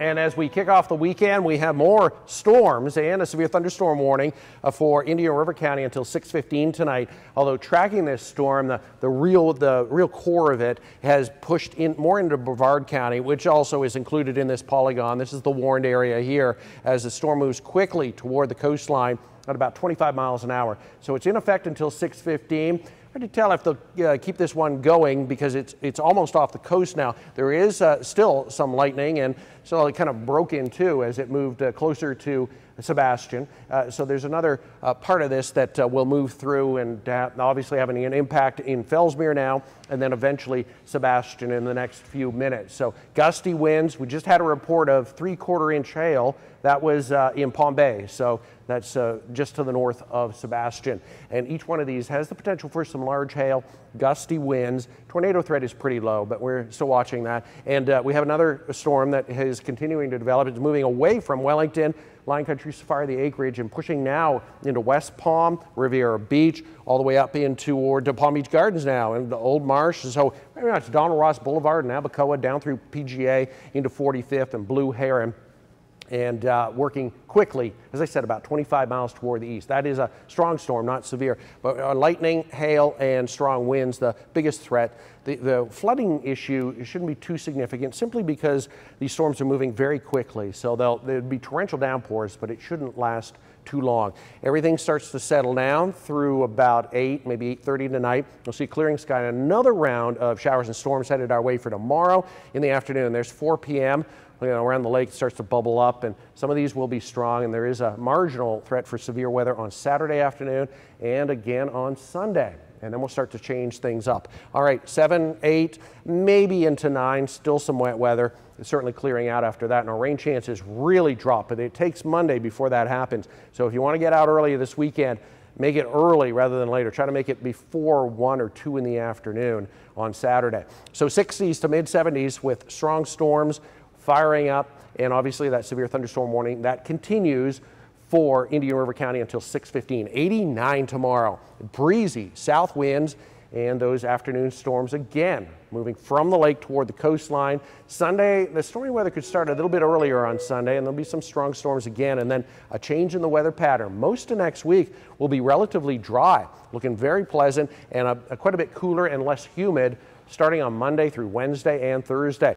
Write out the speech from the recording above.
And as we kick off the weekend, we have more storms and a severe thunderstorm warning uh, for Indian River County until 6:15 tonight. Although tracking this storm, the, the real the real core of it has pushed in more into Brevard County, which also is included in this polygon. This is the warned area here as the storm moves quickly toward the coastline at about 25 miles an hour. So it's in effect until 6:15. Hard to tell if they'll uh, keep this one going because it's it's almost off the coast now. There is uh, still some lightning, and so it kind of broke in two as it moved uh, closer to Sebastian. Uh, so there's another uh, part of this that uh, will move through and obviously having an impact in Fellsmere now, and then eventually Sebastian in the next few minutes. So gusty winds. We just had a report of three quarter inch hail. That was in Palm Bay. So that's uh, just to the north of Sebastian. And each one of these has the potential for some large hail, gusty winds. Tornado threat is pretty low, but we're still watching that. And uh, we have another storm that is continuing to develop. It's moving away from Wellington, Lion Country Safari, the acreage, and pushing now into West Palm, Riviera Beach, all the way up into or to Palm Beach Gardens now, and the Old Marsh. So maybe that's Donald Ross Boulevard and Abacoa down through PGA into 45th and Blue Heron and uh, working quickly, as I said, about 25 miles toward the east. That is a strong storm, not severe, but uh, lightning, hail, and strong winds, the biggest threat. The, the, flooding issue shouldn't be too significant simply because these storms are moving very quickly. So there'll, there'll be torrential downpours, but it shouldn't last too long. Everything starts to settle down through about 8, maybe 8.30 tonight. You'll see clearing sky and another round of showers and storms headed our way for tomorrow in the afternoon. There's 4 p.m you know, around the lake starts to bubble up and some of these will be strong and there is a marginal threat for severe weather on Saturday afternoon and again on Sunday. And then we'll start to change things up. All right, 7, 8, maybe into 9, still some wet weather. It's certainly clearing out after that, and our rain chances really drop, but it takes Monday before that happens. So if you want to get out early this weekend, make it early rather than later. Try to make it before 1 or 2 in the afternoon on Saturday. So 60s to mid 70s with strong storms, firing up, and obviously that severe thunderstorm warning that continues for Indian River County until 6:15. 89 tomorrow. Breezy south winds and those afternoon storms again moving from the lake toward the coastline. Sunday, the stormy weather could start a little bit earlier on Sunday, and there'll be some strong storms again, and then a change in the weather pattern. Most of next week will be relatively dry, looking very pleasant, and a, a quite a bit cooler and less humid starting on Monday through Wednesday and Thursday.